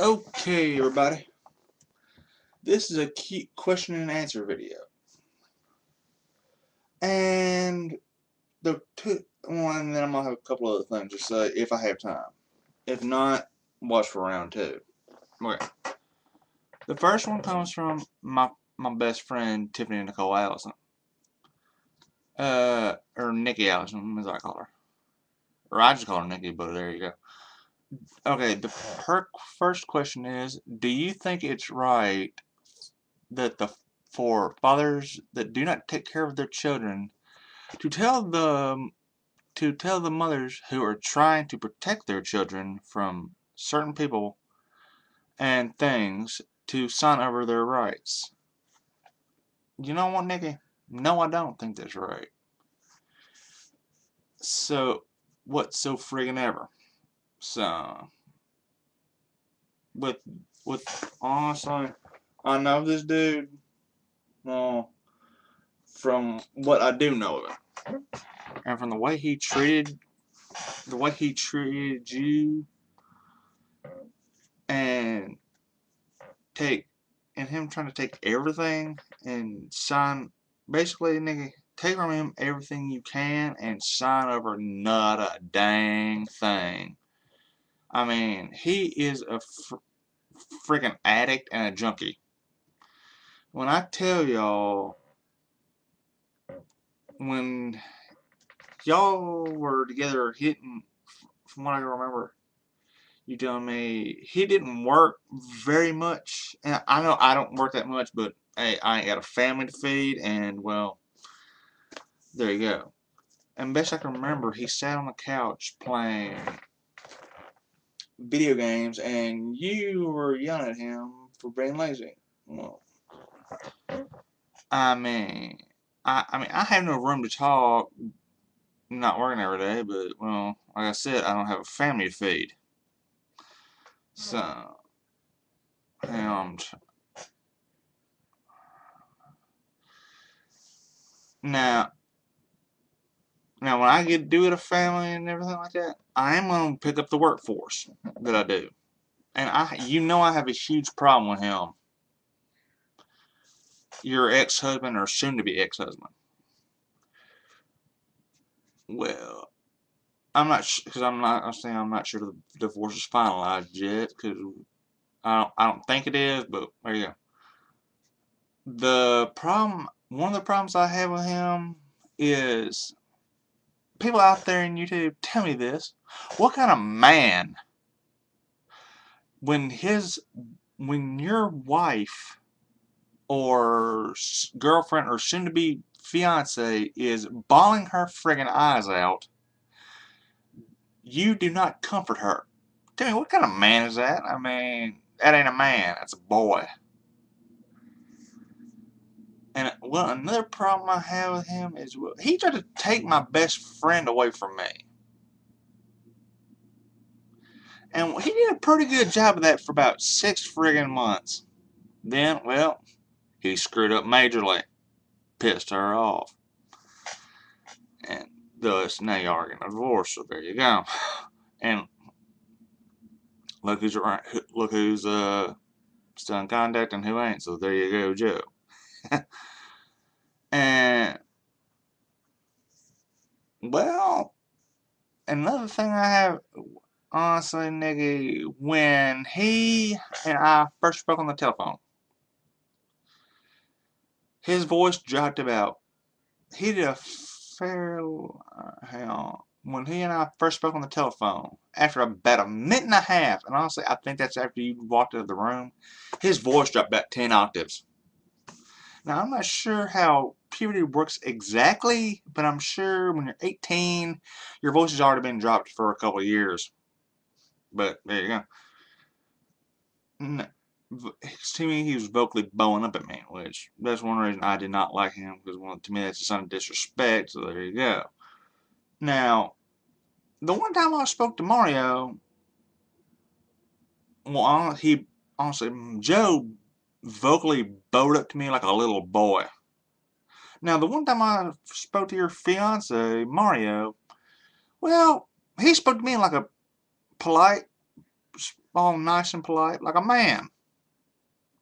Okay, everybody. This is a key question and answer video. And the two, one, then I'm gonna have a couple other things to say if I have time. If not, watch for round two. Okay. The first one comes from my my best friend Tiffany Nicole Allison. Uh, or Nikki Allison, as I call her. Or I just call her Nikki, but there you go. Okay, the her first question is, do you think it's right that the for fathers that do not take care of their children to tell the to tell the mothers who are trying to protect their children from certain people and things to sign over their rights? You know what, Nikki? No, I don't think that's right. So, what's so friggin' ever? So, with with honestly, I know this dude. Well, from what I do know of him, and from the way he treated, the way he treated you, and take, and him trying to take everything and sign, basically, nigga, take from him everything you can and sign over not a dang thing. I mean, he is a fr freaking addict and a junkie. When I tell y'all, when y'all were together hitting, from what I remember, you telling me he didn't work very much. And I know I don't work that much, but hey, I ain't got a family to feed, and well, there you go. And best I can remember, he sat on the couch playing video games and you were yelling at him for being lazy. Well, I mean, I, I mean, I have no room to talk, not working every day, but, well, like I said, I don't have a family to feed. So, and, now, now, when I get do with a family and everything like that, I am going to pick up the workforce that I do. And I, you know I have a huge problem with him. Your ex-husband or soon-to-be ex-husband. Well, I'm not because I'm not. I'm saying I'm not sure the divorce is finalized yet because I don't. I don't think it is. But there you go. The problem. One of the problems I have with him is people out there in YouTube, tell me this. What kind of man, when his, when your wife or girlfriend or soon-to-be fiance is bawling her friggin' eyes out, you do not comfort her. Tell me, what kind of man is that? I mean, that ain't a man. That's a boy. And well, another problem I have with him is well, he tried to take my best friend away from me. And he did a pretty good job of that for about six friggin' months. Then, well, he screwed up majorly. Pissed her off. And thus, now you're arguing a divorce, so there you go. And look who's around, look who's uh, still in contact and who ain't, so there you go, Joe. and well, another thing I have honestly, nigga, when he and I first spoke on the telephone, his voice dropped about. He did a fair. On. When he and I first spoke on the telephone, after about a minute and a half, and honestly, I think that's after you walked out of the room, his voice dropped about 10 octaves. Now, I'm not sure how puberty works exactly, but I'm sure when you're 18, your voice has already been dropped for a couple of years. But there you go. No, to me, he was vocally bowing up at me, which that's one reason I did not like him, because well, to me that's a sign of disrespect, so there you go. Now, the one time I spoke to Mario, well, he honestly, Joe vocally bowed up to me like a little boy. Now, the one time I spoke to your fiance, Mario, well, he spoke to me like a polite, all nice and polite, like a man.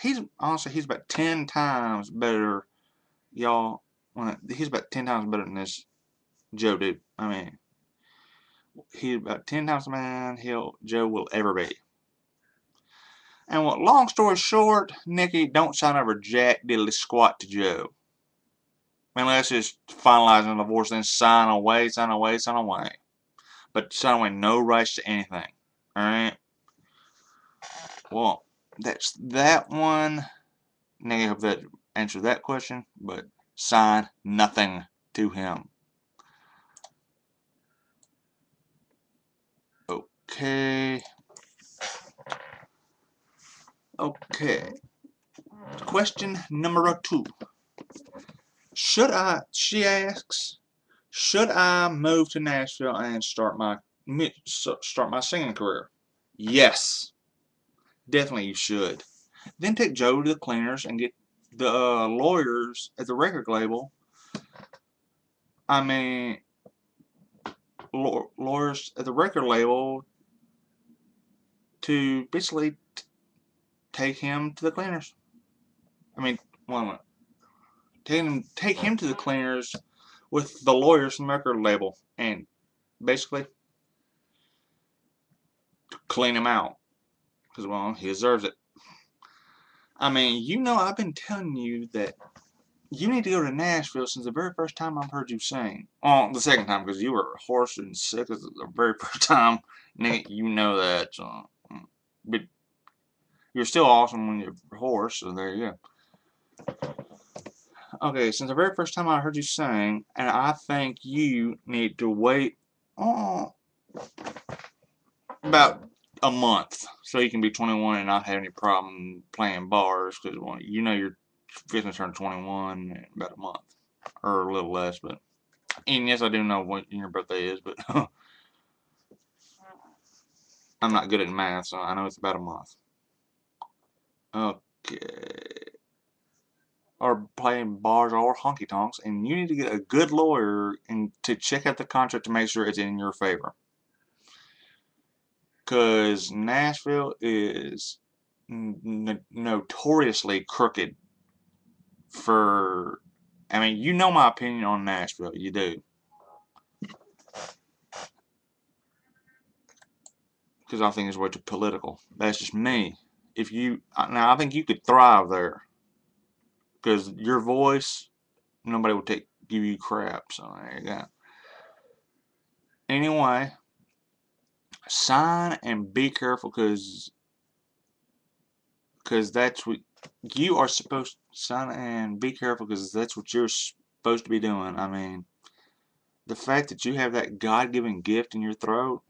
He's honestly he's about ten times better, y'all. He's about ten times better than this Joe dude. I mean, he's about ten times the man he'll Joe will ever be. And what? Long story short, Nikki, don't sign over jack diddly squat to Joe. Unless it's finalizing the divorce, then sign away, sign away, sign away. But sign away no rights to anything. Alright? Well, that's that one. I hope that answer that question, but sign nothing to him. Okay. Okay. Question number two. Should I, she asks, should I move to Nashville and start my start my singing career? Yes. Definitely you should. Then take Joe to the cleaners and get the uh, lawyers at the record label. I mean, lawyers at the record label to basically take him to the cleaners. I mean, one minute. Take him, take him to the cleaners with the lawyers record label and basically clean him out. Because, well, he deserves it. I mean, you know, I've been telling you that you need to go to Nashville since the very first time I've heard you sing. Oh, the second time, because you were hoarse and sick the very first time. Nick, you know that. So, but you're still awesome when you're hoarse, so there you go. Okay, since the very first time I heard you sing, and I think you need to wait oh, about a month so you can be 21 and not have any problem playing bars because well, you know you're fitting to turn 21 in about a month or a little less, but and yes, I do know what your birthday is, but I'm not good at math, so I know it's about a month. Okay. Or playing bars or honky tonks, and you need to get a good lawyer and to check out the contract to make sure it's in your favor. Because Nashville is notoriously crooked for. I mean, you know my opinion on Nashville. You do. Because I think it's way too political. That's just me if you now I think you could thrive there because your voice nobody will take give you crap so there you go. Anyway sign and be careful because because that's what you are supposed to sign and be careful because that's what you're supposed to be doing. I mean the fact that you have that God-given gift in your throat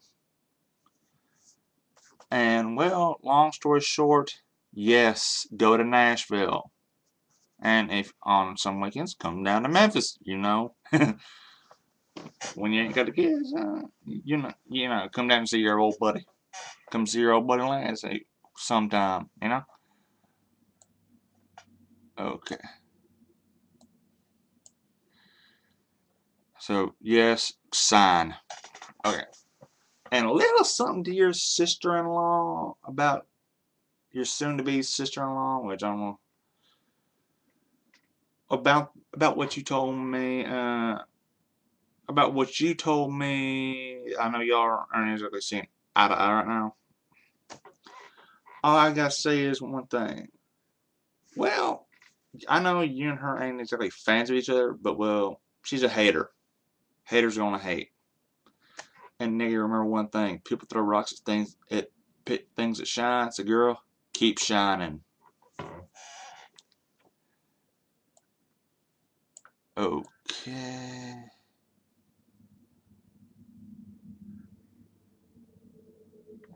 and well, long story short, yes, go to Nashville. And if on some weekends, come down to Memphis, you know. when you ain't got the kids, uh, you know, you know, come down and see your old buddy. Come see your old buddy Lance sometime, you know. Okay. So, yes, sign. Okay and a little something to your sister-in-law about your soon-to-be sister-in-law, which I don't know about about what you told me. Uh, about what you told me. I know y'all aren't exactly seeing eye to eye right now. All I gotta say is one thing. Well, I know you and her ain't exactly fans of each other, but well, she's a hater. Haters gonna hate. And nigga, remember one thing: people throw rocks at things at things that shine. So, girl, keep shining. Okay.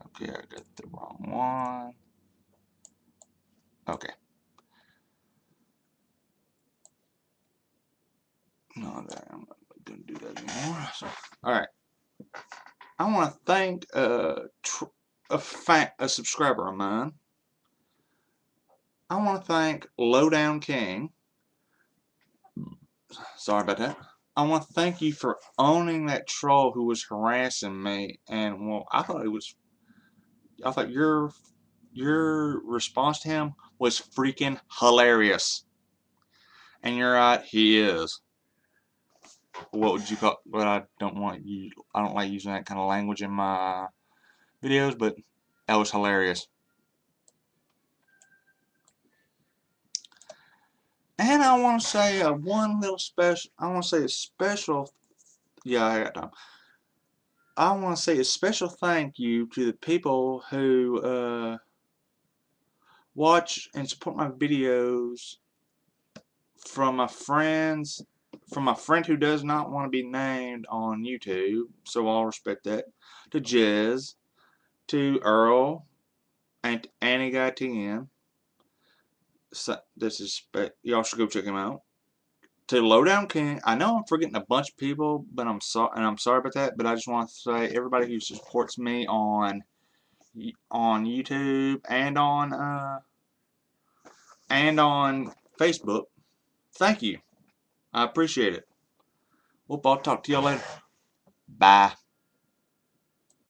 Okay, I got the wrong one. Okay. No, that I'm not gonna do that anymore. So, all right. I want to thank a, a, a subscriber of mine. I want to thank Lowdown King. Sorry about that. I want to thank you for owning that troll who was harassing me. And, well, I thought it was I thought your your response to him was freaking hilarious. And you're right, he is. What would you call? But I don't want you. I don't like using that kind of language in my videos, but that was hilarious. And I want to say a one little special. I want to say a special. Yeah, I got time. I want to say a special thank you to the people who uh, watch and support my videos from my friends, from my friend who does not want to be named on YouTube, so I'll respect that, to Jez, to Earl, and Annie Guy TN. So, this is, y'all should go check him out to Lowdown King. I know I'm forgetting a bunch of people, but I'm sorry, and I'm sorry about that. But I just want to say everybody who supports me on on YouTube and on uh, and on Facebook, thank you. I appreciate it. Well, I'll talk to y'all later. Bye.